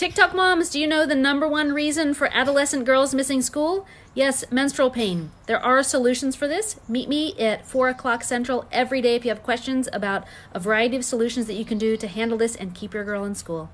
TikTok moms, do you know the number one reason for adolescent girls missing school? Yes, menstrual pain. There are solutions for this. Meet me at 4 o'clock Central every day if you have questions about a variety of solutions that you can do to handle this and keep your girl in school.